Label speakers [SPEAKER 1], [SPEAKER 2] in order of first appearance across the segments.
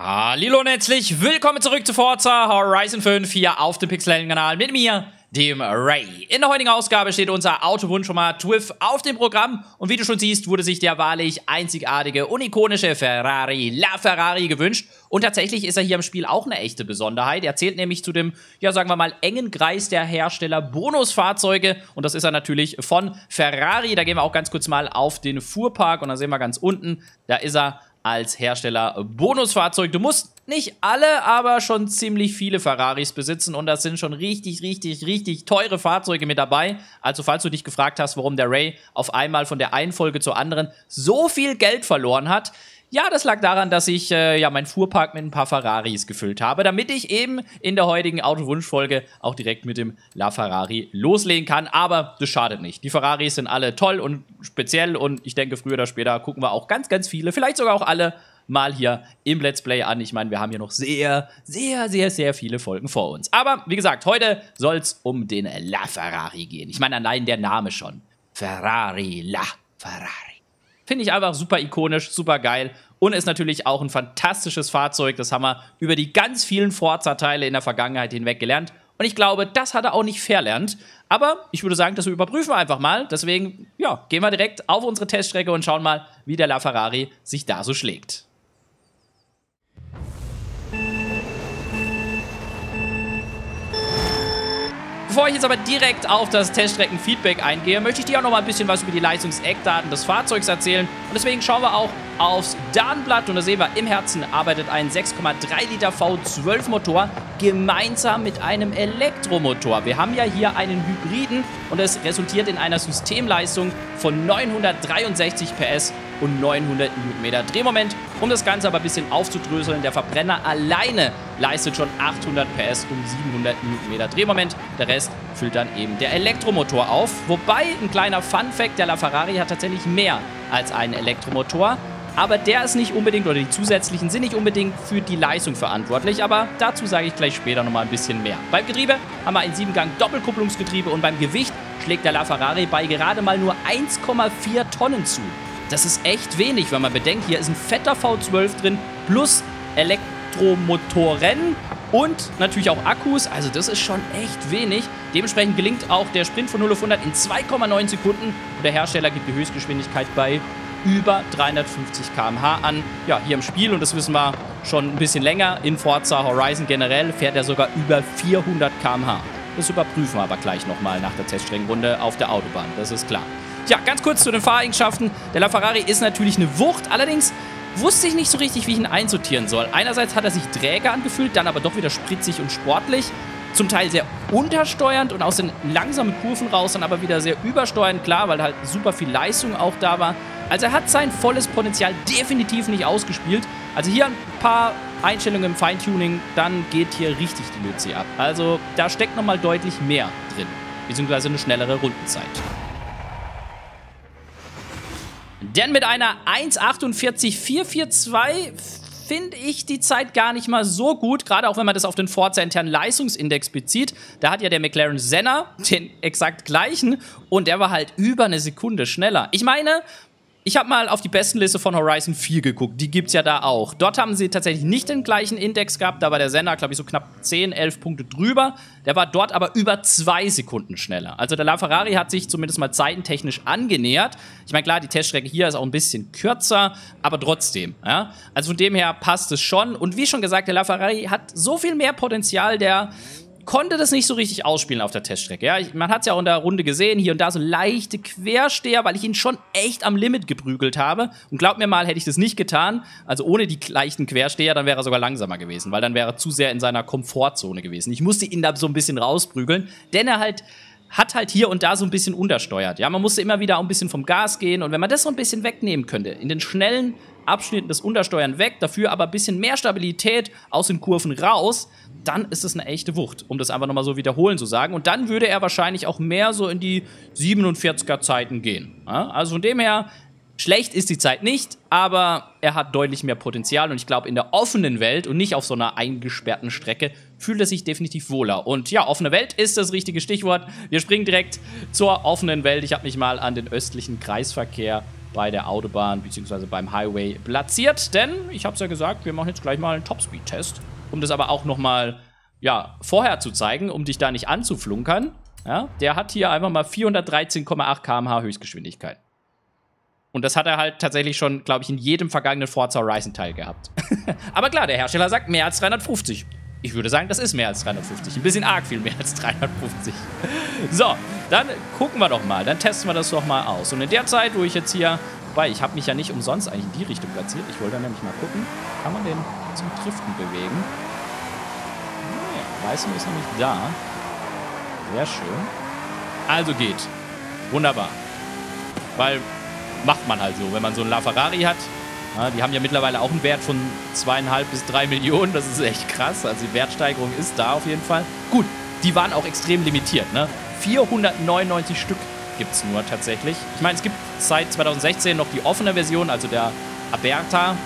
[SPEAKER 1] Hallo und herzlich willkommen zurück zu Forza Horizon 5 hier auf dem Pixel-Kanal mit mir, dem Ray. In der heutigen Ausgabe steht unser Autowunschformat TWIF auf dem Programm und wie du schon siehst, wurde sich der wahrlich einzigartige und ikonische Ferrari La Ferrari gewünscht und tatsächlich ist er hier im Spiel auch eine echte Besonderheit. Er zählt nämlich zu dem, ja sagen wir mal, engen Kreis der Hersteller Bonusfahrzeuge und das ist er natürlich von Ferrari. Da gehen wir auch ganz kurz mal auf den Fuhrpark und da sehen wir ganz unten, da ist er als Hersteller Bonusfahrzeug. Du musst nicht alle, aber schon ziemlich viele Ferraris besitzen und das sind schon richtig, richtig, richtig teure Fahrzeuge mit dabei. Also falls du dich gefragt hast, warum der Ray auf einmal von der einen Folge zur anderen so viel Geld verloren hat, ja, das lag daran, dass ich äh, ja meinen Fuhrpark mit ein paar Ferraris gefüllt habe, damit ich eben in der heutigen Autowunschfolge auch direkt mit dem La Ferrari loslegen kann. Aber das schadet nicht. Die Ferraris sind alle toll und speziell und ich denke, früher oder später gucken wir auch ganz, ganz viele, vielleicht sogar auch alle mal hier im Let's Play an. Ich meine, wir haben hier noch sehr, sehr, sehr, sehr viele Folgen vor uns. Aber wie gesagt, heute soll es um den La Ferrari gehen. Ich meine, allein der Name schon. Ferrari, La Ferrari. Finde ich einfach super ikonisch, super geil und ist natürlich auch ein fantastisches Fahrzeug. Das haben wir über die ganz vielen Forza-Teile in der Vergangenheit hinweg gelernt. Und ich glaube, das hat er auch nicht verlernt. Aber ich würde sagen, das überprüfen wir einfach mal. Deswegen, ja, gehen wir direkt auf unsere Teststrecke und schauen mal, wie der LaFerrari sich da so schlägt. Bevor ich jetzt aber direkt auf das Teststrecken-Feedback eingehe, möchte ich dir auch noch mal ein bisschen was über die Leistungseckdaten des Fahrzeugs erzählen. Und deswegen schauen wir auch aufs Datenblatt und da sehen wir, im Herzen arbeitet ein 6,3 Liter V12 Motor gemeinsam mit einem Elektromotor. Wir haben ja hier einen Hybriden und es resultiert in einer Systemleistung von 963 PS und 900 Newtonmeter Drehmoment. Um das Ganze aber ein bisschen aufzudröseln, der Verbrenner alleine leistet schon 800 PS und 700 Newtonmeter Drehmoment. Der Rest füllt dann eben der Elektromotor auf. Wobei, ein kleiner Fun-Fact, der LaFerrari hat tatsächlich mehr als einen Elektromotor. Aber der ist nicht unbedingt, oder die zusätzlichen sind nicht unbedingt für die Leistung verantwortlich. Aber dazu sage ich gleich später nochmal ein bisschen mehr. Beim Getriebe haben wir ein 7-Gang Doppelkupplungsgetriebe und beim Gewicht schlägt der LaFerrari bei gerade mal nur 1,4 Tonnen zu. Das ist echt wenig, wenn man bedenkt, hier ist ein fetter V12 drin plus Elektromotoren und natürlich auch Akkus. Also das ist schon echt wenig. Dementsprechend gelingt auch der Sprint von 0 auf 100 in 2,9 Sekunden und der Hersteller gibt die Höchstgeschwindigkeit bei über 350 km/h an. Ja, hier im Spiel, und das wissen wir schon ein bisschen länger, in Forza Horizon generell fährt er sogar über 400 km/h. Das überprüfen wir aber gleich nochmal nach der Teststreckenrunde auf der Autobahn, das ist klar. Ja, ganz kurz zu den Fahreigenschaften. Der LaFerrari ist natürlich eine Wucht, allerdings wusste ich nicht so richtig, wie ich ihn einsortieren soll. Einerseits hat er sich träge angefühlt, dann aber doch wieder spritzig und sportlich. Zum Teil sehr untersteuernd und aus den langsamen Kurven raus dann aber wieder sehr übersteuernd, klar, weil halt super viel Leistung auch da war. Also er hat sein volles Potenzial definitiv nicht ausgespielt. Also hier ein paar Einstellungen im Feintuning, dann geht hier richtig die Luzi ab. Also da steckt nochmal deutlich mehr drin, beziehungsweise eine schnellere Rundenzeit. Denn mit einer 1,48,442 finde ich die Zeit gar nicht mal so gut, gerade auch wenn man das auf den Forza internen Leistungsindex bezieht. Da hat ja der McLaren Senna den exakt gleichen und der war halt über eine Sekunde schneller. Ich meine, ich habe mal auf die Bestenliste von Horizon 4 geguckt. Die gibt es ja da auch. Dort haben sie tatsächlich nicht den gleichen Index gehabt. Da war der Sender, glaube ich, so knapp 10, 11 Punkte drüber. Der war dort aber über zwei Sekunden schneller. Also der LaFerrari hat sich zumindest mal zeitentechnisch angenähert. Ich meine, klar, die Teststrecke hier ist auch ein bisschen kürzer, aber trotzdem. Ja? Also von dem her passt es schon. Und wie schon gesagt, der LaFerrari hat so viel mehr Potenzial, der konnte das nicht so richtig ausspielen auf der Teststrecke. Ja, ich, man hat es ja auch in der Runde gesehen, hier und da so leichte Quersteher, weil ich ihn schon echt am Limit geprügelt habe. Und glaubt mir mal, hätte ich das nicht getan, also ohne die leichten Quersteher, dann wäre er sogar langsamer gewesen, weil dann wäre er zu sehr in seiner Komfortzone gewesen. Ich musste ihn da so ein bisschen rausprügeln, denn er halt hat halt hier und da so ein bisschen untersteuert. Ja, man musste immer wieder auch ein bisschen vom Gas gehen und wenn man das so ein bisschen wegnehmen könnte, in den schnellen Abschnitten das Untersteuern weg, dafür aber ein bisschen mehr Stabilität aus den Kurven raus, dann ist es eine echte Wucht, um das einfach nochmal so wiederholen zu sagen. Und dann würde er wahrscheinlich auch mehr so in die 47er Zeiten gehen. Ja? Also von dem her, schlecht ist die Zeit nicht, aber er hat deutlich mehr Potenzial. Und ich glaube, in der offenen Welt und nicht auf so einer eingesperrten Strecke fühlt er sich definitiv wohler. Und ja, offene Welt ist das richtige Stichwort. Wir springen direkt zur offenen Welt. Ich habe mich mal an den östlichen Kreisverkehr bei der Autobahn bzw. beim Highway platziert. Denn, ich habe es ja gesagt, wir machen jetzt gleich mal einen Topspeed-Test, um das aber auch nochmal ja, vorher zu zeigen, um dich da nicht anzuflunkern. Ja, der hat hier einfach mal 413,8 km/h Höchstgeschwindigkeit. Und das hat er halt tatsächlich schon, glaube ich, in jedem vergangenen Forza Horizon Teil gehabt. Aber klar, der Hersteller sagt mehr als 350. Ich würde sagen, das ist mehr als 350. Ein bisschen arg viel mehr als 350. So, dann gucken wir doch mal. Dann testen wir das doch mal aus. Und in der Zeit, wo ich jetzt hier... Wobei, ich habe mich ja nicht umsonst eigentlich in die Richtung platziert. Ich wollte nämlich mal gucken. Kann man den zum Driften bewegen? Naja, Weißen ist nämlich da. Sehr schön. Also geht. Wunderbar. Weil macht man halt so. Wenn man so einen LaFerrari hat, ja, die haben ja mittlerweile auch einen Wert von zweieinhalb bis drei Millionen. Das ist echt krass. Also die Wertsteigerung ist da auf jeden Fall. Gut, die waren auch extrem limitiert. Ne? 499 Stück gibt es nur tatsächlich. Ich meine, es gibt seit 2016 noch die offene Version, also der Aberta.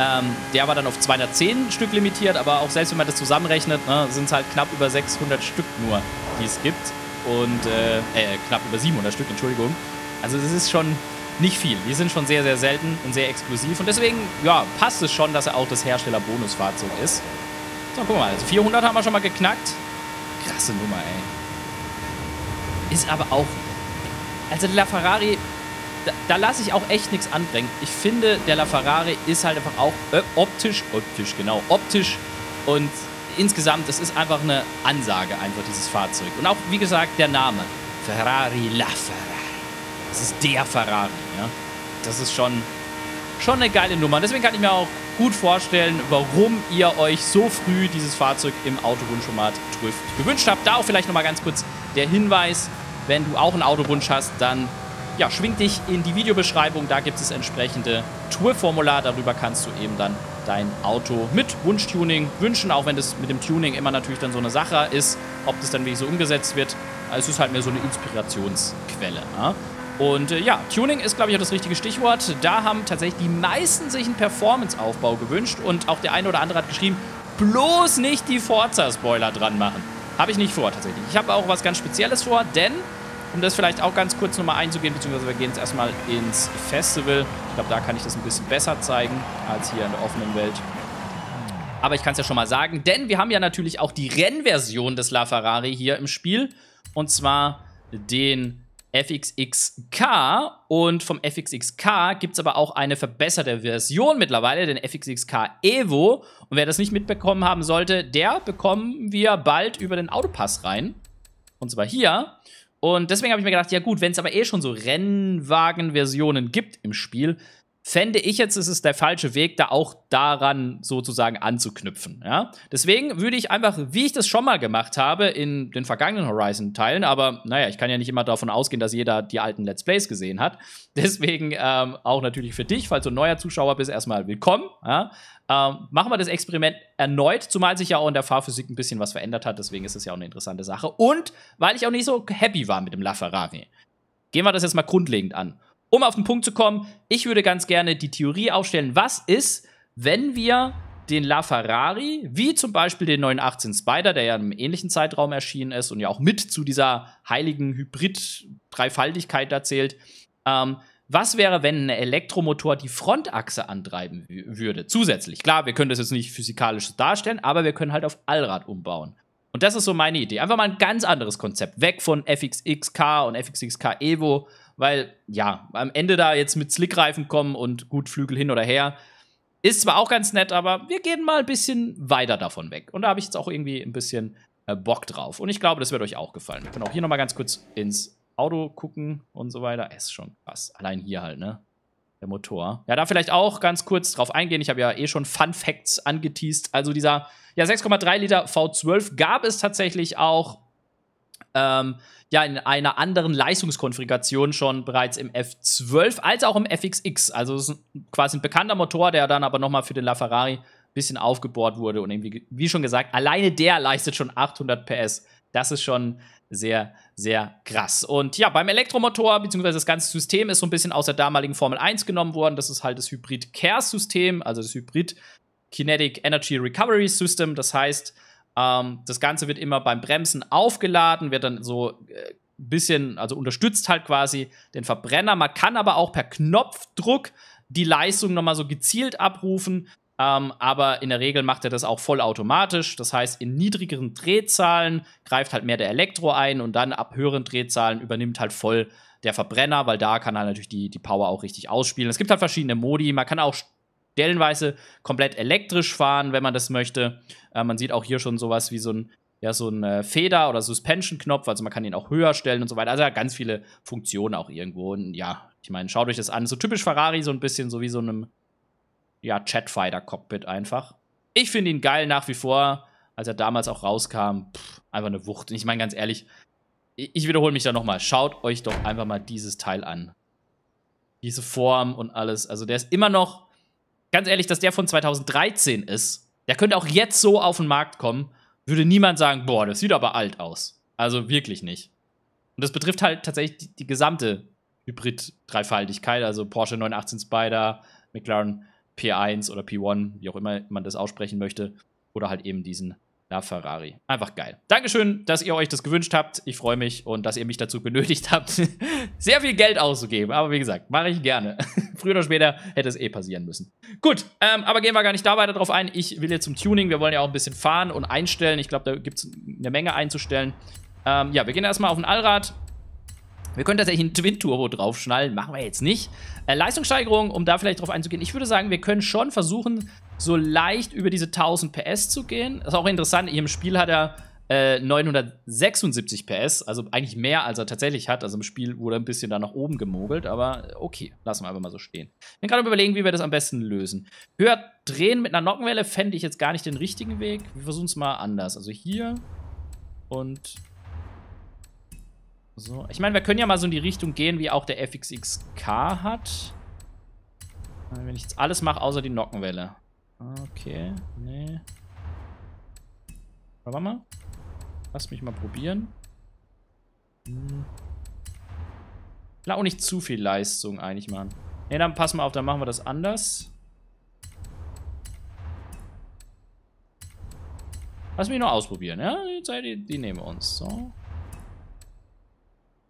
[SPEAKER 1] Ähm, der war dann auf 210 Stück limitiert, aber auch selbst wenn man das zusammenrechnet, ne, sind es halt knapp über 600 Stück nur, die es gibt. Und, äh, äh, knapp über 700 Stück, Entschuldigung. Also das ist schon nicht viel. Die sind schon sehr, sehr selten und sehr exklusiv. Und deswegen, ja, passt es schon, dass er auch das Hersteller-Bonusfahrzeug ist. So, guck mal, also 400 haben wir schon mal geknackt. Krasse Nummer, ey. Ist aber auch... Also der LaFerrari, da, da lasse ich auch echt nichts anbringen. Ich finde, der LaFerrari ist halt einfach auch optisch, optisch, genau, optisch und insgesamt, das ist einfach eine Ansage, einfach dieses Fahrzeug. Und auch, wie gesagt, der Name. Ferrari LaFerrari. Das ist der Ferrari, ja. Das ist schon, schon eine geile Nummer. Deswegen kann ich mir auch gut vorstellen, warum ihr euch so früh dieses Fahrzeug im Autowunschformat Drift gewünscht habt. Da auch vielleicht nochmal ganz kurz der Hinweis, wenn du auch einen Autowunsch hast, dann ja, schwing dich in die Videobeschreibung, da gibt es entsprechende Tour-Formular, darüber kannst du eben dann dein Auto mit Wunschtuning wünschen, auch wenn das mit dem Tuning immer natürlich dann so eine Sache ist, ob das dann wirklich so umgesetzt wird. Also es ist halt mehr so eine Inspirationsquelle. Ja? Und äh, ja, Tuning ist, glaube ich, auch das richtige Stichwort. Da haben tatsächlich die meisten sich einen Performance-Aufbau gewünscht und auch der eine oder andere hat geschrieben, bloß nicht die Forza-Spoiler dran machen. Habe ich nicht vor, tatsächlich. Ich habe auch was ganz Spezielles vor, denn, um das vielleicht auch ganz kurz nochmal einzugehen, beziehungsweise wir gehen jetzt erstmal ins Festival. Ich glaube, da kann ich das ein bisschen besser zeigen, als hier in der offenen Welt. Aber ich kann es ja schon mal sagen, denn wir haben ja natürlich auch die Rennversion des LaFerrari hier im Spiel. Und zwar den FXXK und vom FXXK gibt es aber auch eine verbesserte Version mittlerweile, den FXXK Evo. Und wer das nicht mitbekommen haben sollte, der bekommen wir bald über den Autopass rein. Und zwar hier. Und deswegen habe ich mir gedacht, ja gut, wenn es aber eh schon so Rennwagen-Versionen gibt im Spiel, fände ich jetzt, ist es der falsche Weg, da auch daran sozusagen anzuknüpfen. Ja? Deswegen würde ich einfach, wie ich das schon mal gemacht habe in den vergangenen Horizon-Teilen, aber naja, ich kann ja nicht immer davon ausgehen, dass jeder die alten Let's Plays gesehen hat. Deswegen ähm, auch natürlich für dich, falls du ein neuer Zuschauer bist, erstmal willkommen. Ja? Ähm, machen wir das Experiment erneut, zumal sich ja auch in der Fahrphysik ein bisschen was verändert hat. Deswegen ist es ja auch eine interessante Sache. Und weil ich auch nicht so happy war mit dem LaFerrari. Gehen wir das jetzt mal grundlegend an. Um auf den Punkt zu kommen, ich würde ganz gerne die Theorie aufstellen, was ist, wenn wir den LaFerrari, wie zum Beispiel den 918 Spider, der ja einem ähnlichen Zeitraum erschienen ist und ja auch mit zu dieser heiligen Hybrid-Dreifaltigkeit erzählt, ähm, was wäre, wenn ein Elektromotor die Frontachse antreiben würde? Zusätzlich. Klar, wir können das jetzt nicht physikalisch darstellen, aber wir können halt auf Allrad umbauen. Und das ist so meine Idee. Einfach mal ein ganz anderes Konzept. Weg von FXXK und FXXK Evo weil ja, am Ende da jetzt mit Slickreifen kommen und gut Flügel hin oder her, ist zwar auch ganz nett, aber wir gehen mal ein bisschen weiter davon weg. Und da habe ich jetzt auch irgendwie ein bisschen äh, Bock drauf. Und ich glaube, das wird euch auch gefallen. Wir können auch hier nochmal ganz kurz ins Auto gucken und so weiter. Ist schon krass. Allein hier halt, ne? Der Motor. Ja, da vielleicht auch ganz kurz drauf eingehen. Ich habe ja eh schon Fun Facts angeteased. Also dieser ja, 6,3 Liter V12 gab es tatsächlich auch ähm, ja in einer anderen Leistungskonfiguration schon bereits im F12 als auch im FXX. Also es ist quasi ein bekannter Motor, der dann aber nochmal für den LaFerrari ein bisschen aufgebohrt wurde und irgendwie, wie schon gesagt, alleine der leistet schon 800 PS. Das ist schon sehr, sehr krass. Und ja, beim Elektromotor, beziehungsweise das ganze System ist so ein bisschen aus der damaligen Formel 1 genommen worden. Das ist halt das Hybrid-Care-System, also das Hybrid Kinetic Energy Recovery System. Das heißt, ähm, das Ganze wird immer beim Bremsen aufgeladen, wird dann so äh, bisschen, also unterstützt halt quasi den Verbrenner. Man kann aber auch per Knopfdruck die Leistung nochmal so gezielt abrufen. Ähm, aber in der Regel macht er das auch vollautomatisch. Das heißt, in niedrigeren Drehzahlen greift halt mehr der Elektro ein und dann ab höheren Drehzahlen übernimmt halt voll der Verbrenner, weil da kann er natürlich die, die Power auch richtig ausspielen. Es gibt halt verschiedene Modi. Man kann auch stellenweise komplett elektrisch fahren, wenn man das möchte. Äh, man sieht auch hier schon sowas wie so ein, ja, so ein äh, Feder- oder Suspension-Knopf, also man kann ihn auch höher stellen und so weiter. Also hat ganz viele Funktionen auch irgendwo. Und ja, ich meine, schaut euch das an. So typisch Ferrari, so ein bisschen so wie so einem ja, Chatfighter-Cockpit einfach. Ich finde ihn geil nach wie vor. Als er damals auch rauskam, pff, einfach eine Wucht. Und ich meine, ganz ehrlich, ich wiederhole mich da nochmal. Schaut euch doch einfach mal dieses Teil an. Diese Form und alles. Also der ist immer noch, ganz ehrlich, dass der von 2013 ist. Der könnte auch jetzt so auf den Markt kommen. Würde niemand sagen, boah, das sieht aber alt aus. Also wirklich nicht. Und das betrifft halt tatsächlich die, die gesamte Hybrid-Dreifaltigkeit. Also Porsche 918 Spider, McLaren P1 oder P1, wie auch immer man das aussprechen möchte. Oder halt eben diesen Ferrari. Einfach geil. Dankeschön, dass ihr euch das gewünscht habt. Ich freue mich und dass ihr mich dazu genötigt habt, sehr viel Geld auszugeben. Aber wie gesagt, mache ich gerne. Früher oder später hätte es eh passieren müssen. Gut, ähm, aber gehen wir gar nicht da weiter drauf ein. Ich will jetzt zum Tuning. Wir wollen ja auch ein bisschen fahren und einstellen. Ich glaube, da gibt es eine Menge einzustellen. Ähm, ja, wir gehen erstmal auf ein Allrad. Wir können tatsächlich einen Twin-Turbo draufschnallen, machen wir jetzt nicht. Äh, Leistungssteigerung, um da vielleicht drauf einzugehen. Ich würde sagen, wir können schon versuchen, so leicht über diese 1000 PS zu gehen. Das ist auch interessant, hier im Spiel hat er äh, 976 PS, also eigentlich mehr, als er tatsächlich hat. Also im Spiel wurde ein bisschen da nach oben gemogelt, aber okay, lassen wir einfach mal so stehen. Ich bin gerade überlegen, wie wir das am besten lösen. Höher drehen mit einer Nockenwelle fände ich jetzt gar nicht den richtigen Weg. Wir versuchen es mal anders. Also hier und so. Ich meine, wir können ja mal so in die Richtung gehen, wie auch der FXXK hat. Wenn ich jetzt alles mache, außer die Nockenwelle. Okay, nee. Warte mal. Lass mich mal probieren. Hm. Auch nicht zu viel Leistung eigentlich machen. Ne, dann passen wir auf, dann machen wir das anders. Lass mich nur ausprobieren, ja? Die Zeit, die, die nehmen wir uns. So.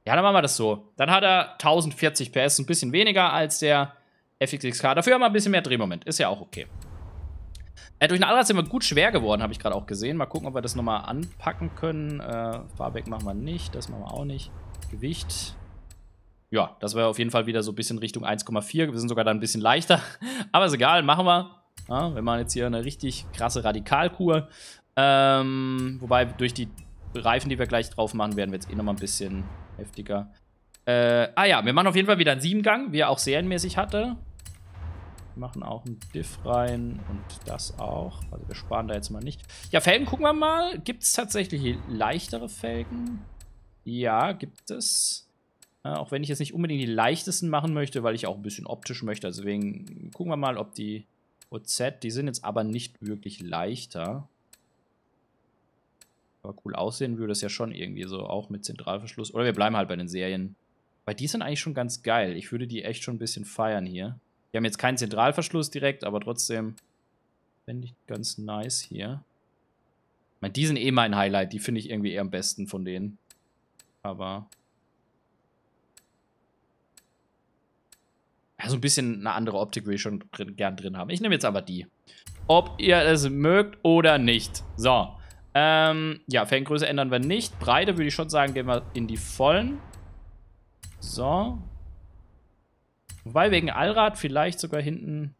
[SPEAKER 1] Ja, dann machen wir das so. Dann hat er 1040 PS, ein bisschen weniger als der FXXK. Dafür haben wir ein bisschen mehr Drehmoment. Ist ja auch okay. Äh, durch den Allrad sind wir gut schwer geworden, habe ich gerade auch gesehen. Mal gucken, ob wir das nochmal anpacken können. Äh, Fahrwerk machen wir nicht, das machen wir auch nicht. Gewicht. Ja, das wäre auf jeden Fall wieder so ein bisschen Richtung 1,4. Wir sind sogar da ein bisschen leichter. Aber ist egal, machen wir. Ja, wir machen jetzt hier eine richtig krasse Radikalkur. Ähm, wobei durch die Reifen, die wir gleich drauf machen, werden wir jetzt eh nochmal ein bisschen heftiger. Äh, ah ja, wir machen auf jeden Fall wieder einen Siebengang, wie er auch serienmäßig hatte. Wir machen auch einen Diff rein und das auch. Also wir sparen da jetzt mal nicht. Ja, Felgen gucken wir mal. Gibt es tatsächlich leichtere Felgen? Ja, gibt es. Äh, auch wenn ich jetzt nicht unbedingt die leichtesten machen möchte, weil ich auch ein bisschen optisch möchte. Also deswegen gucken wir mal, ob die OZ, die sind jetzt aber nicht wirklich leichter. Aber cool aussehen würde es ja schon irgendwie so, auch mit Zentralverschluss. Oder wir bleiben halt bei den Serien. Weil die sind eigentlich schon ganz geil. Ich würde die echt schon ein bisschen feiern hier. Die haben jetzt keinen Zentralverschluss direkt, aber trotzdem fände ich ganz nice hier. Ich meine, die sind eh mein Highlight. Die finde ich irgendwie eher am besten von denen. Aber... Ja, so ein bisschen eine andere Optik würde ich schon drin, gern drin haben. Ich nehme jetzt aber die. Ob ihr es mögt oder nicht. So. Ähm, ja, Felgengröße ändern wir nicht. Breite würde ich schon sagen, gehen wir in die vollen. So. Wobei wegen Allrad vielleicht sogar hinten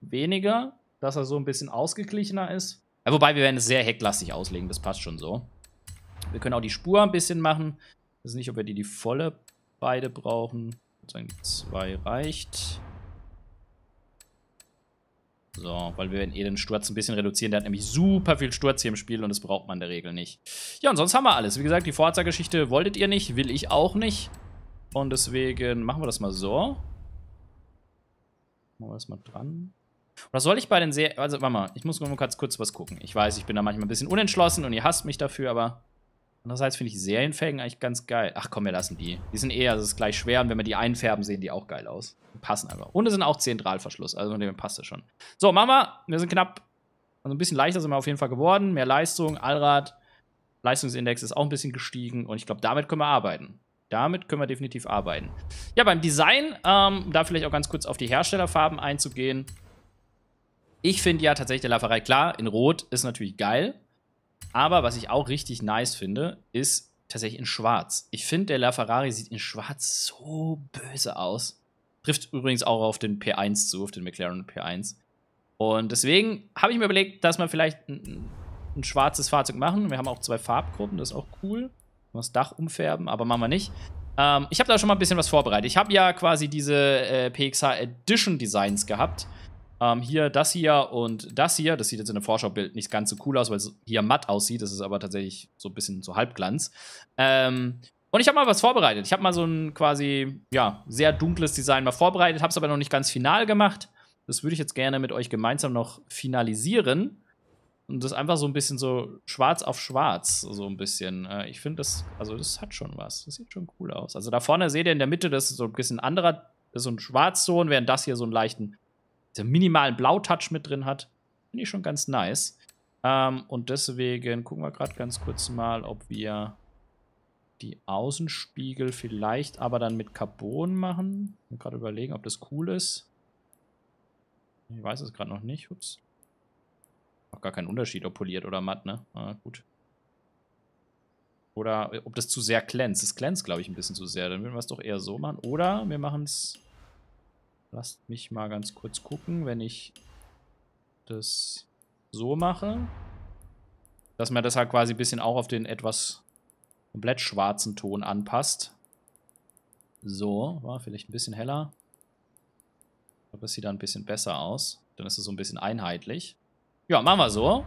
[SPEAKER 1] weniger, dass er so ein bisschen ausgeglichener ist. Ja, wobei wir werden es sehr hecklastig auslegen, das passt schon so. Wir können auch die Spur ein bisschen machen. Ich weiß nicht, ob wir die, die volle beide brauchen. Ich würde sagen, zwei reicht. So, weil wir eh den Sturz ein bisschen reduzieren. Der hat nämlich super viel Sturz hier im Spiel und das braucht man in der Regel nicht. Ja, und sonst haben wir alles. Wie gesagt, die Forza-Geschichte wolltet ihr nicht, will ich auch nicht. Und deswegen machen wir das mal so. Machen wir das mal dran. Oder soll ich bei den Serien... Also, warte mal, ich muss nur kurz, kurz was gucken. Ich weiß, ich bin da manchmal ein bisschen unentschlossen und ihr hasst mich dafür, aber... Andererseits finde ich Serienfelgen eigentlich ganz geil. Ach komm, wir lassen die. Die sind eher, das ist gleich schwer und wenn wir die einfärben, sehen die auch geil aus. Die passen einfach. Und es sind auch Zentralverschluss, also von dem passt das schon. So, machen wir. Sind knapp, also ein bisschen leichter sind wir auf jeden Fall geworden. Mehr Leistung, Allrad. Leistungsindex ist auch ein bisschen gestiegen und ich glaube, damit können wir arbeiten. Damit können wir definitiv arbeiten. Ja, beim Design, ähm, da vielleicht auch ganz kurz auf die Herstellerfarben einzugehen. Ich finde ja tatsächlich der LaFerrari, klar, in Rot ist natürlich geil. Aber was ich auch richtig nice finde, ist tatsächlich in Schwarz. Ich finde, der LaFerrari sieht in Schwarz so böse aus. Trifft übrigens auch auf den P1 zu, auf den McLaren P1. Und deswegen habe ich mir überlegt, dass wir vielleicht ein, ein, schwarzes Fahrzeug machen. Wir haben auch zwei Farbgruppen, das ist auch cool. Das Dach umfärben, aber machen wir nicht. Ähm, ich habe da schon mal ein bisschen was vorbereitet. Ich habe ja quasi diese äh, PXH Edition Designs gehabt. Ähm, hier das hier und das hier. Das sieht jetzt in dem Vorschaubild nicht ganz so cool aus, weil es hier matt aussieht. Das ist aber tatsächlich so ein bisschen so Halbglanz. Ähm, und ich habe mal was vorbereitet. Ich habe mal so ein quasi, ja, sehr dunkles Design mal vorbereitet, habe es aber noch nicht ganz final gemacht. Das würde ich jetzt gerne mit euch gemeinsam noch finalisieren. Und das einfach so ein bisschen so schwarz auf schwarz, so ein bisschen. Äh, ich finde das, also das hat schon was. Das sieht schon cool aus. Also da vorne seht ihr in der Mitte, das ist so ein bisschen anderer, das ist so ein Schwarzton, während das hier so einen leichten, so minimalen Blautouch mit drin hat. Finde ich schon ganz nice. Ähm, und deswegen gucken wir gerade ganz kurz mal, ob wir die Außenspiegel vielleicht aber dann mit Carbon machen. Ich gerade überlegen, ob das cool ist. Ich weiß es gerade noch nicht. Ups. Auch gar kein Unterschied, ob poliert oder matt, ne? Ah, gut. Oder ob das zu sehr glänzt. Das glänzt, glaube ich, ein bisschen zu sehr. Dann würden wir es doch eher so machen. Oder wir machen es... Lasst mich mal ganz kurz gucken, wenn ich das so mache. Dass man das halt quasi ein bisschen auch auf den etwas komplett schwarzen Ton anpasst. So, war vielleicht ein bisschen heller. Aber es sieht dann ein bisschen besser aus. Dann ist es so ein bisschen einheitlich. Ja, machen wir so.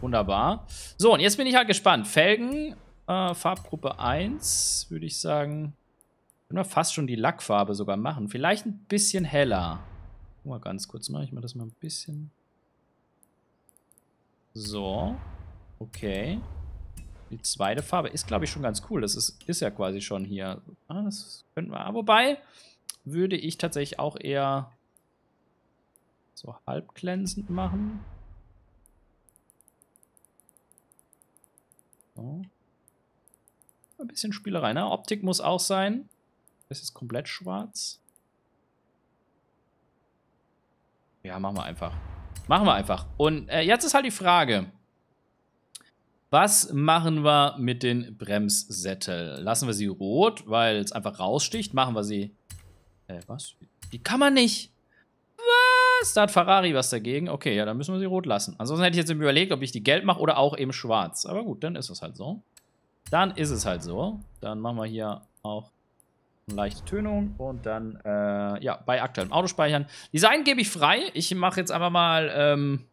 [SPEAKER 1] Wunderbar. So, und jetzt bin ich halt gespannt. Felgen, äh, Farbgruppe 1, würde ich sagen. Können wir fast schon die Lackfarbe sogar machen. Vielleicht ein bisschen heller. Mal ganz kurz, mache ich mal das mal ein bisschen. So. Okay. Die zweite Farbe ist, glaube ich, schon ganz cool. Das ist, ist ja quasi schon hier. Ah, das könnten wir. Wobei würde ich tatsächlich auch eher so halb glänzend machen. So. Ein bisschen Spielerei, ne? Optik muss auch sein. Ist komplett schwarz. Ja, machen wir einfach. Machen wir einfach. Und äh, jetzt ist halt die Frage. Was machen wir mit den Bremssättel? Lassen wir sie rot, weil es einfach raussticht? Machen wir sie... Äh, was? Die kann man nicht. Was? Da hat Ferrari was dagegen. Okay, ja, dann müssen wir sie rot lassen. Ansonsten hätte ich jetzt überlegt, ob ich die gelb mache oder auch eben schwarz. Aber gut, dann ist es halt so. Dann ist es halt so. Dann machen wir hier auch leichte Tönung und dann, äh, ja, bei aktuellem Autospeichern. Design gebe ich frei. Ich mache jetzt einfach mal, ähm,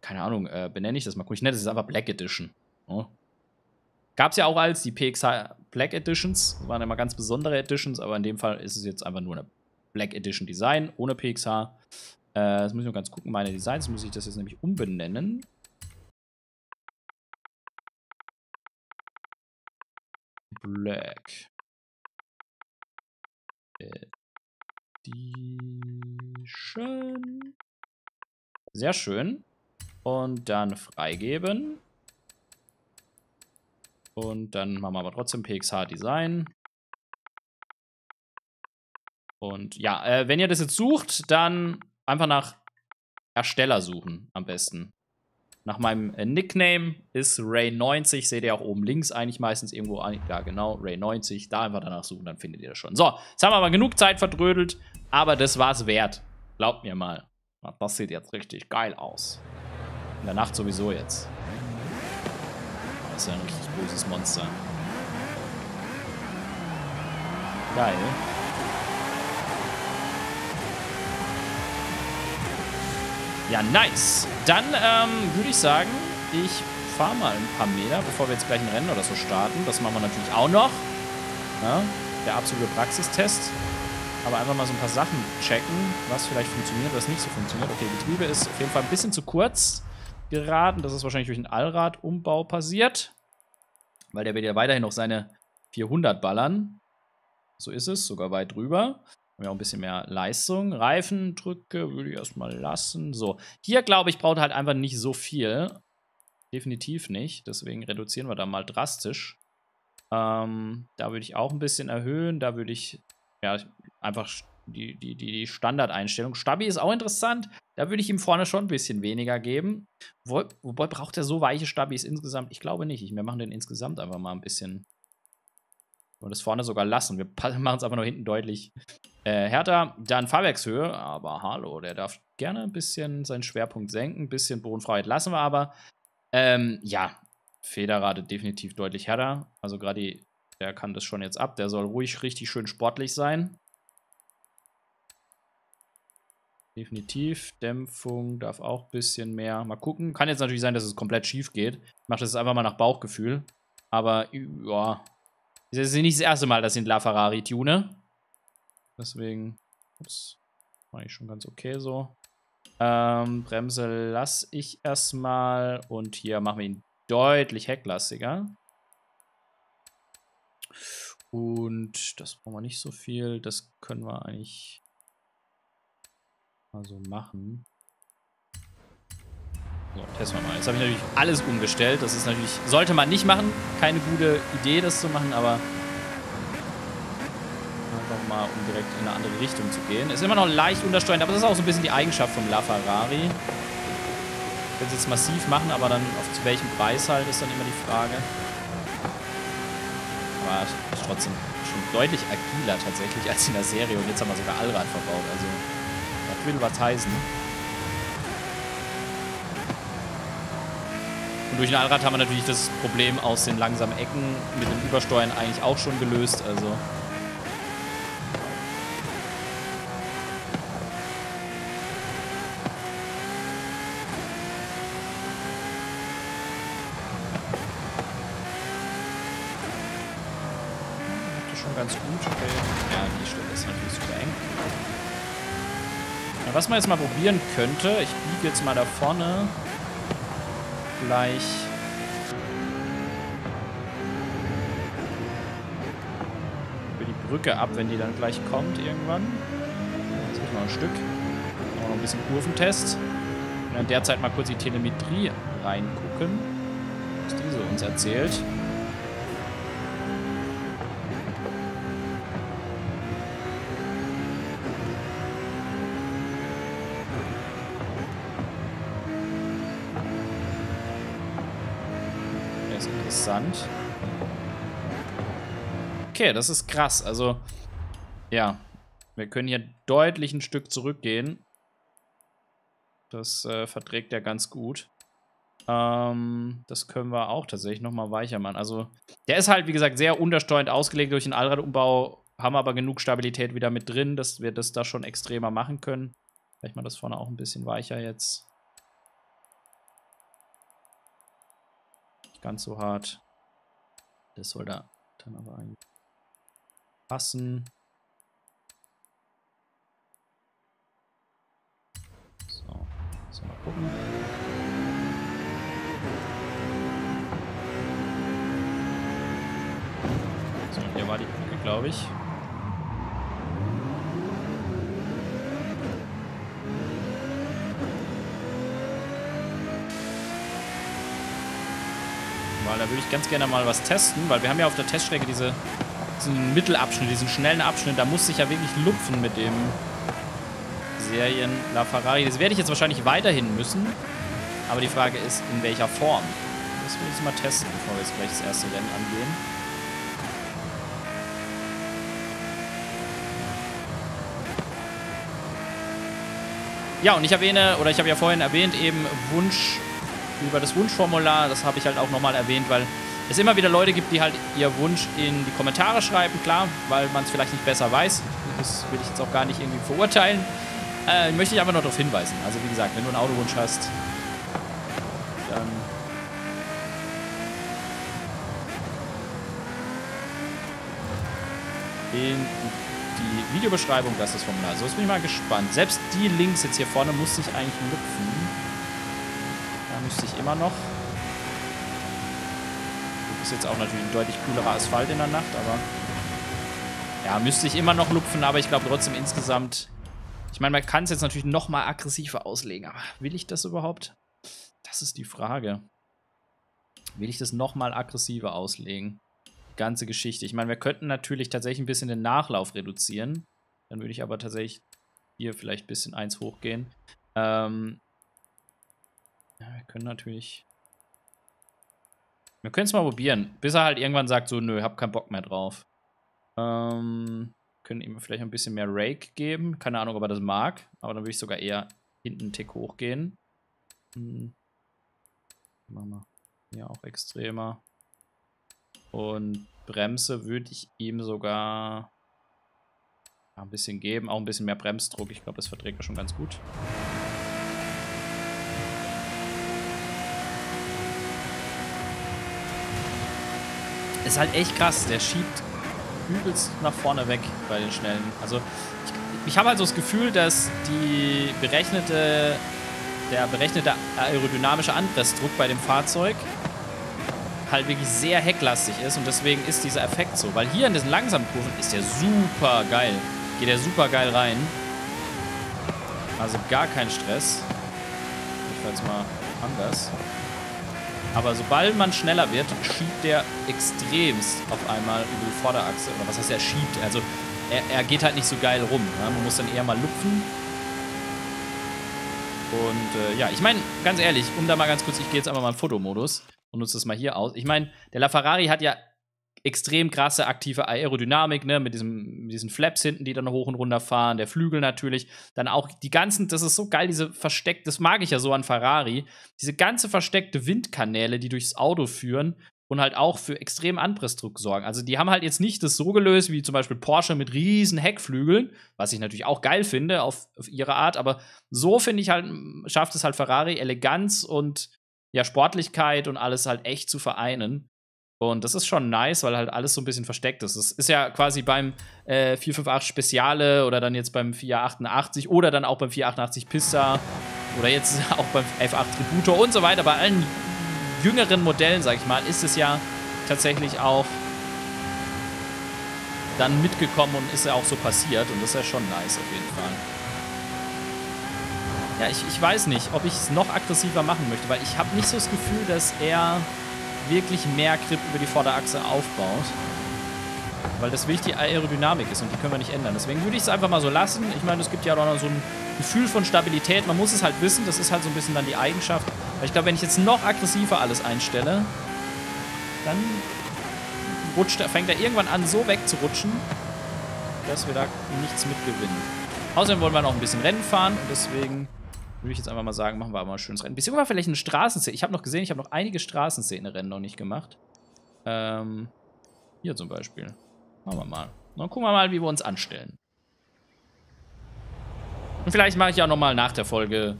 [SPEAKER 1] keine Ahnung, äh, benenne ich das mal. Ich nenne das einfach Black Edition. Oh. Gab es ja auch als die PXH Black Editions. Waren immer ganz besondere Editions, aber in dem Fall ist es jetzt einfach nur eine Black Edition Design ohne PXH. Äh, das muss ich noch ganz gucken. Meine Designs muss ich das jetzt nämlich umbenennen. Black Edition. Sehr schön. Und dann freigeben. Und dann machen wir aber trotzdem PXH Design. Und ja, äh, wenn ihr das jetzt sucht, dann einfach nach Ersteller suchen am besten. Nach meinem äh, Nickname ist Ray90, seht ihr auch oben links eigentlich meistens irgendwo an. Ja, genau, Ray90. Da einfach danach suchen, dann findet ihr das schon. So, jetzt haben wir aber genug Zeit verdrödelt, aber das war es wert. Glaubt mir mal. Das sieht jetzt richtig geil aus. In der Nacht sowieso jetzt. Das ist ja ein richtig böses Monster. Geil. Ja, nice. Dann ähm, würde ich sagen, ich fahre mal ein paar Meter, bevor wir jetzt gleich ein Rennen oder so starten. Das machen wir natürlich auch noch. Ja, der absolute Praxistest. Aber einfach mal so ein paar Sachen checken, was vielleicht funktioniert, was nicht so funktioniert. Okay, Getriebe ist auf jeden Fall ein bisschen zu kurz geraten. Das ist wahrscheinlich durch einen Allradumbau passiert. Weil der wird ja weiterhin noch seine 400 ballern. So ist es, sogar weit drüber. Haben wir auch ein bisschen mehr Leistung. Reifendrücke würde ich erstmal lassen. So, hier glaube ich, braucht halt einfach nicht so viel. Definitiv nicht. Deswegen reduzieren wir da mal drastisch. Ähm, da würde ich auch ein bisschen erhöhen. Da würde ich ja einfach die, die, die Standardeinstellung. Stabi ist auch interessant. Da würde ich ihm vorne schon ein bisschen weniger geben. Wo, wobei braucht er so weiche Stabis insgesamt? Ich glaube nicht. wir machen den insgesamt einfach mal ein bisschen. Und das vorne sogar lassen. Wir machen es einfach nur hinten deutlich äh, härter. Dann Fahrwerkshöhe. Aber hallo, der darf gerne ein bisschen seinen Schwerpunkt senken. Ein bisschen Bodenfreiheit lassen wir aber. Ähm, ja, Federrate definitiv deutlich härter. Also gerade der kann das schon jetzt ab. Der soll ruhig richtig schön sportlich sein. Definitiv. Dämpfung darf auch ein bisschen mehr. Mal gucken. Kann jetzt natürlich sein, dass es komplett schief geht. Ich mache das einfach mal nach Bauchgefühl. Aber, ja. Es ist nicht das erste Mal, dass ich einen LaFerrari tune. Deswegen, ups, war ich schon ganz okay so. Ähm, Bremse lasse ich erstmal. Und hier machen wir ihn deutlich hecklastiger. Und das brauchen wir nicht so viel. Das können wir eigentlich mal so machen. So, testen wir mal. Jetzt habe ich natürlich alles umgestellt. Das ist natürlich, sollte man nicht machen. Keine gute Idee, das zu machen, aber einfach mal, um direkt in eine andere Richtung zu gehen. Ist immer noch leicht untersteuert, aber das ist auch so ein bisschen die Eigenschaft vom LaFerrari. Ich will es jetzt massiv machen, aber dann auf zu welchem Preis halt, ist dann immer die Frage. Aber ist trotzdem schon deutlich agiler tatsächlich als in der Serie. Und jetzt haben wir sogar Allrad verbaut. Also will was heißen. Und durch ein Allrad haben wir natürlich das Problem aus den langsamen Ecken mit dem Übersteuern eigentlich auch schon gelöst. Also schon ganz gut. Okay. Ja, die Stelle ist natürlich super eng. Was man jetzt mal probieren könnte, ich biege jetzt mal da vorne gleich über die Brücke ab, wenn die dann gleich kommt irgendwann. Jetzt muss noch ein Stück. Noch ein bisschen Kurventest. Und dann derzeit mal kurz die Telemetrie reingucken, was diese uns erzählt. Interessant. Okay, das ist krass. Also, ja. Wir können hier deutlich ein Stück zurückgehen. Das äh, verträgt er ganz gut. Ähm, das können wir auch tatsächlich nochmal weicher machen. Also, der ist halt, wie gesagt, sehr untersteuernd ausgelegt durch den Allradumbau. Haben aber genug Stabilität wieder mit drin, dass wir das da schon extremer machen können. Vielleicht mal das vorne auch ein bisschen weicher jetzt. Ganz so hart. Das soll da dann aber eigentlich passen. So, so mal gucken. So, hier war die Brücke, glaube ich. Weil da würde ich ganz gerne mal was testen, weil wir haben ja auf der Teststrecke diese, diesen Mittelabschnitt, diesen schnellen Abschnitt, da muss ich ja wirklich lupfen mit dem Serien La. Das werde ich jetzt wahrscheinlich weiterhin müssen, aber die Frage ist, in welcher Form. Das will ich mal testen, bevor wir jetzt gleich das erste Rennen angehen. Ja, und ich erwähne, oder ich habe ja vorhin erwähnt, eben Wunsch über das Wunschformular. Das habe ich halt auch nochmal erwähnt, weil es immer wieder Leute gibt, die halt ihr Wunsch in die Kommentare schreiben, klar, weil man es vielleicht nicht besser weiß. Das will ich jetzt auch gar nicht irgendwie verurteilen. Äh, möchte ich einfach nur darauf hinweisen. Also wie gesagt, wenn du einen Autowunsch hast, dann in die Videobeschreibung, das ist das Formular. So, jetzt bin ich mal gespannt. Selbst die Links jetzt hier vorne muss ich eigentlich ich immer noch. Das ist jetzt auch natürlich ein deutlich coolerer Asphalt in der Nacht, aber... Ja, müsste ich immer noch lupfen, aber ich glaube trotzdem insgesamt... Ich meine, man kann es jetzt natürlich noch mal aggressiver auslegen, aber will ich das überhaupt? Das ist die Frage. Will ich das noch mal aggressiver auslegen? ganze Geschichte. Ich meine, wir könnten natürlich tatsächlich ein bisschen den Nachlauf reduzieren. Dann würde ich aber tatsächlich hier vielleicht ein bisschen eins hochgehen. Ähm ja, wir können natürlich... Wir können es mal probieren, bis er halt irgendwann sagt, so, nö, hab keinen Bock mehr drauf. Ähm, können ihm vielleicht ein bisschen mehr Rake geben. Keine Ahnung, ob er das mag, aber dann würde ich sogar eher hinten einen Tick hochgehen. Hm. Machen wir hier auch extremer. Und Bremse würde ich ihm sogar ein bisschen geben. Auch ein bisschen mehr Bremsdruck. Ich glaube, das verträgt er schon ganz gut. Ist halt echt krass. Der schiebt übelst nach vorne weg bei den Schnellen. Also ich, ich habe halt so das Gefühl, dass die berechnete, der berechnete aerodynamische Anpressdruck bei dem Fahrzeug halt wirklich sehr hecklastig ist und deswegen ist dieser Effekt so. Weil hier in diesen langsamen Kurven ist der super geil. Geht der super geil rein. Also gar kein Stress. Ich fahre jetzt mal anders. Aber sobald man schneller wird, schiebt der extremst auf einmal über die Vorderachse. Oder was heißt er schiebt? Also er, er geht halt nicht so geil rum. Ne? Man muss dann eher mal lupfen. Und äh, ja, ich meine, ganz ehrlich, um da mal ganz kurz, ich gehe jetzt einfach mal in Fotomodus und nutze das mal hier aus. Ich meine, der LaFerrari hat ja extrem krasse aktive Aerodynamik, ne, mit, diesem, mit diesen Flaps hinten, die dann hoch und runter fahren, der Flügel natürlich, dann auch die ganzen, das ist so geil, diese versteckte, das mag ich ja so an Ferrari, diese ganze versteckte Windkanäle, die durchs Auto führen und halt auch für extremen Anpressdruck sorgen. Also die haben halt jetzt nicht das so gelöst, wie zum Beispiel Porsche mit riesen Heckflügeln, was ich natürlich auch geil finde auf, auf ihre Art, aber so finde ich halt, schafft es halt Ferrari Eleganz und ja, Sportlichkeit und alles halt echt zu vereinen. Und das ist schon nice, weil halt alles so ein bisschen versteckt ist. Es ist ja quasi beim äh, 458 Speziale oder dann jetzt beim 488 oder dann auch beim 488 Pista oder jetzt auch beim F8 Tributor und so weiter. Bei allen jüngeren Modellen, sag ich mal, ist es ja tatsächlich auch dann mitgekommen und ist ja auch so passiert. Und das ist ja schon nice auf jeden Fall. Ja, ich, ich weiß nicht, ob ich es noch aggressiver machen möchte, weil ich habe nicht so das Gefühl, dass er wirklich mehr Grip über die Vorderachse aufbaut. Weil das wichtig die Aerodynamik ist und die können wir nicht ändern. Deswegen würde ich es einfach mal so lassen. Ich meine, es gibt ja auch noch so ein Gefühl von Stabilität. Man muss es halt wissen. Das ist halt so ein bisschen dann die Eigenschaft. Weil ich glaube, wenn ich jetzt noch aggressiver alles einstelle, dann rutscht, fängt er irgendwann an, so wegzurutschen, dass wir da nichts mitgewinnen. Außerdem wollen wir noch ein bisschen Rennen fahren und deswegen würde ich jetzt einfach mal sagen, machen wir aber mal ein schönes Rennen. Beziehungsweise vielleicht eine Straßenszene. Ich habe noch gesehen, ich habe noch einige Straßenszene-Rennen noch nicht gemacht. Ähm, hier zum Beispiel. Machen wir mal. Dann gucken wir mal, wie wir uns anstellen. Und vielleicht mache ich ja nochmal nach der Folge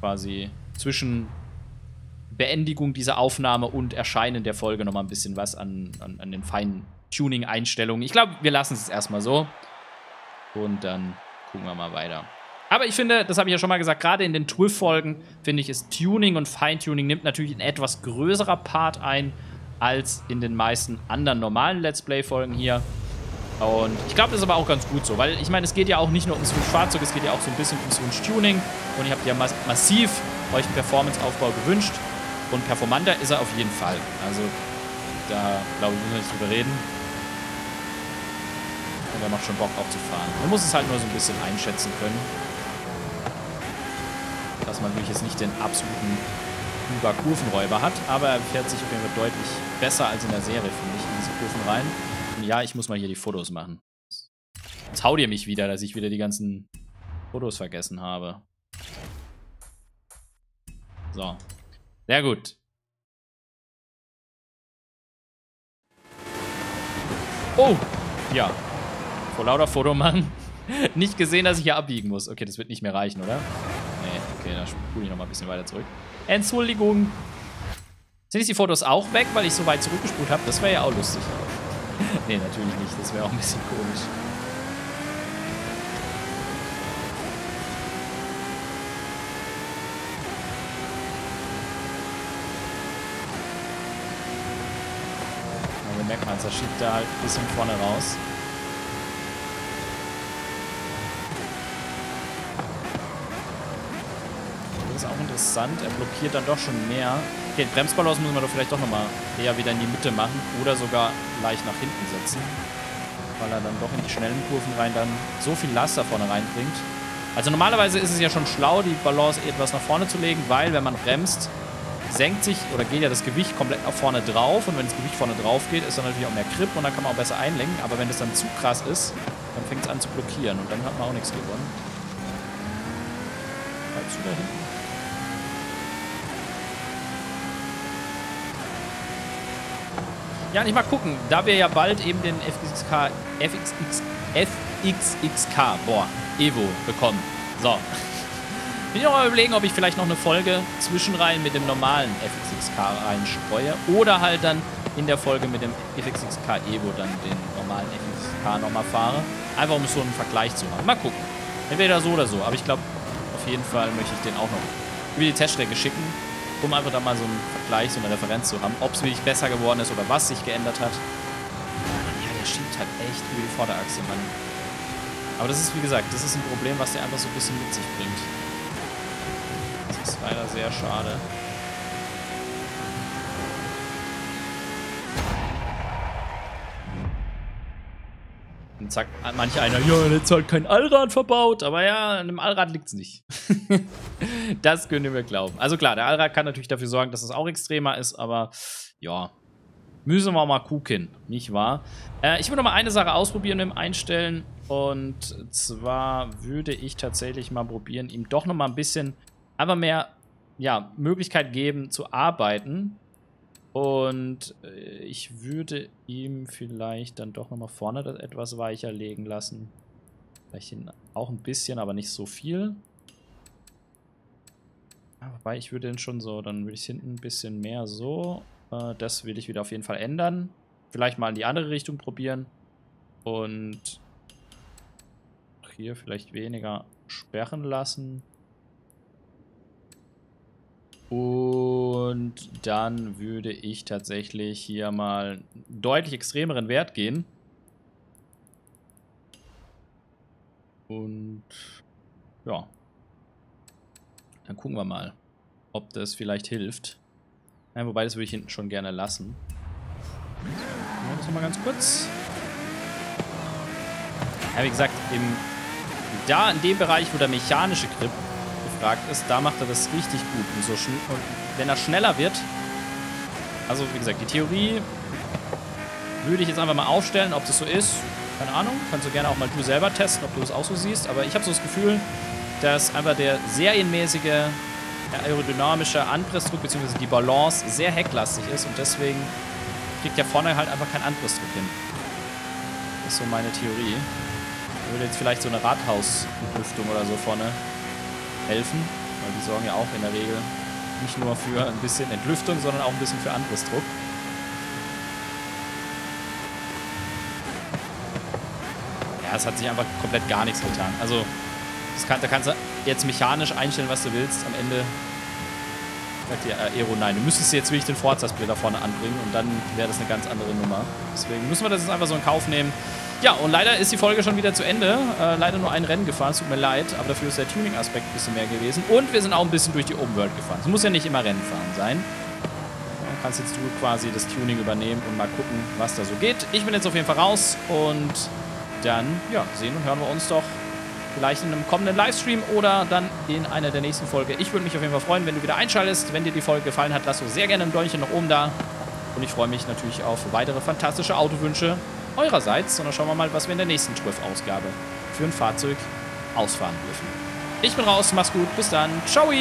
[SPEAKER 1] quasi zwischen Beendigung dieser Aufnahme und Erscheinen der Folge nochmal ein bisschen was an, an, an den feinen Tuning-Einstellungen. Ich glaube, wir lassen es erstmal so. Und dann gucken wir mal weiter. Aber ich finde, das habe ich ja schon mal gesagt, gerade in den Twiff-Folgen finde ich, ist Tuning und Feintuning nimmt natürlich ein etwas größerer Part ein als in den meisten anderen normalen Let's Play-Folgen hier. Und ich glaube, das ist aber auch ganz gut so, weil ich meine, es geht ja auch nicht nur ums Wunsch-Fahrzeug, es geht ja auch so ein bisschen ums Wunsch-Tuning. Und ich habe ja mass massiv euch einen Performance-Aufbau gewünscht. Und performanter ist er auf jeden Fall. Also, da glaube ich, müssen wir nicht drüber reden. Und er macht schon Bock aufzufahren. Man muss es halt nur so ein bisschen einschätzen können dass man wirklich jetzt nicht den absoluten Über-Kurvenräuber hat, aber er fährt sich auf jeden Fall deutlich besser als in der Serie, finde ich, in diese Kurven rein. Und ja, ich muss mal hier die Fotos machen. Jetzt haut ihr mich wieder, dass ich wieder die ganzen Fotos vergessen habe. So. Sehr gut. Oh! Ja. Vor lauter Foto machen. nicht gesehen, dass ich hier abbiegen muss. Okay, das wird nicht mehr reichen, oder? Okay, da spule ich noch mal ein bisschen weiter zurück. Entschuldigung. Sind jetzt die Fotos auch weg, weil ich so weit zurückgespult habe? Das wäre ja auch lustig. nee, natürlich nicht. Das wäre auch ein bisschen komisch. Merkt man, er schiebt da halt ein bisschen vorne raus. Interessant. Er blockiert dann doch schon mehr Okay, Bremsbalance müssen wir doch vielleicht doch nochmal eher wieder in die Mitte machen oder sogar leicht nach hinten setzen. Weil er dann doch in die schnellen Kurven rein dann so viel Last da vorne reinbringt. Also normalerweise ist es ja schon schlau, die Balance etwas nach vorne zu legen, weil wenn man bremst, senkt sich oder geht ja das Gewicht komplett nach vorne drauf und wenn das Gewicht vorne drauf geht, ist dann natürlich auch mehr Grip und dann kann man auch besser einlenken. Aber wenn es dann zu krass ist, dann fängt es an zu blockieren und dann hat man auch nichts gewonnen. Bleibst du da hinten? Ja, nicht mal gucken, da wir ja bald eben den FXXK, FXX, FXXK, boah, Evo bekommen. So, bin ich noch mal überlegen, ob ich vielleicht noch eine Folge zwischenreihen mit dem normalen FXXK reinstreue oder halt dann in der Folge mit dem FXXK Evo dann den normalen FXXK nochmal fahre. Einfach um so einen Vergleich zu haben. Mal gucken. Entweder so oder so. Aber ich glaube, auf jeden Fall möchte ich den auch noch über die Teststrecke schicken, um einfach da mal so einen Vergleich, so eine Referenz zu haben, ob es wirklich besser geworden ist oder was sich geändert hat. Ja, der schiebt halt echt über die Vorderachse, Mann. Aber das ist, wie gesagt, das ist ein Problem, was der einfach so ein bisschen mit sich bringt ist leider sehr schade. Sagt manche einer, ja, jetzt halt kein Allrad verbaut. Aber ja, an einem Allrad liegt es nicht. das können wir glauben. Also klar, der Allrad kann natürlich dafür sorgen, dass es auch extremer ist, aber ja, müssen wir mal gucken, nicht wahr? Äh, ich will noch mal eine Sache ausprobieren im Einstellen. Und zwar würde ich tatsächlich mal probieren, ihm doch noch mal ein bisschen einfach mehr ja, Möglichkeit geben zu arbeiten. Und äh, ich würde ihm vielleicht dann doch nochmal vorne das etwas weicher legen lassen. Vielleicht auch ein bisschen, aber nicht so viel. wobei, ich würde den schon so, dann würde ich hinten ein bisschen mehr so. Äh, das will ich wieder auf jeden Fall ändern. Vielleicht mal in die andere Richtung probieren. Und hier vielleicht weniger sperren lassen. Und dann würde ich tatsächlich hier mal einen deutlich extremeren Wert gehen. Und ja. Dann gucken wir mal, ob das vielleicht hilft. Ja, wobei, das würde ich hinten schon gerne lassen. Ja, das nochmal ganz kurz. Ja, wie gesagt, im, da in dem Bereich, wo der mechanische Grip gefragt ist, da macht er das richtig gut. Und, so und wenn er schneller wird, also wie gesagt, die Theorie würde ich jetzt einfach mal aufstellen, ob das so ist. Keine Ahnung, kannst du gerne auch mal du selber testen, ob du das auch so siehst. Aber ich habe so das Gefühl, dass einfach der serienmäßige der aerodynamische Anpressdruck bzw. die Balance sehr hecklastig ist und deswegen kriegt ja vorne halt einfach keinen Anpressdruck hin. Das ist so meine Theorie. Ich würde jetzt vielleicht so eine Rathauslüftung oder so vorne helfen, weil die sorgen ja auch in der Regel nicht nur für ein bisschen Entlüftung, sondern auch ein bisschen für Anpressdruck. Ja, es hat sich einfach komplett gar nichts getan. Also, kann, da kannst du jetzt mechanisch einstellen, was du willst. Am Ende sagt dir äh, Aero nein. Du müsstest jetzt wirklich den Forza-Splitter vorne anbringen und dann wäre das eine ganz andere Nummer. Deswegen müssen wir das jetzt einfach so in Kauf nehmen. Ja, und leider ist die Folge schon wieder zu Ende. Äh, leider nur ein Rennen gefahren, es tut mir leid, aber dafür ist der Tuning-Aspekt ein bisschen mehr gewesen. Und wir sind auch ein bisschen durch die World gefahren. Es muss ja nicht immer Rennen fahren sein. Dann kannst jetzt du quasi das Tuning übernehmen und mal gucken, was da so geht. Ich bin jetzt auf jeden Fall raus und dann, ja, sehen und hören wir uns doch vielleicht in einem kommenden Livestream oder dann in einer der nächsten Folgen. Ich würde mich auf jeden Fall freuen, wenn du wieder einschaltest. Wenn dir die Folge gefallen hat, lass uns sehr gerne ein Däumchen nach oben da. Und ich freue mich natürlich auf weitere fantastische Autowünsche eurerseits, sondern schauen wir mal, was wir in der nächsten Triff-Ausgabe für ein Fahrzeug ausfahren dürfen. Ich bin raus, mach's gut, bis dann, ciao!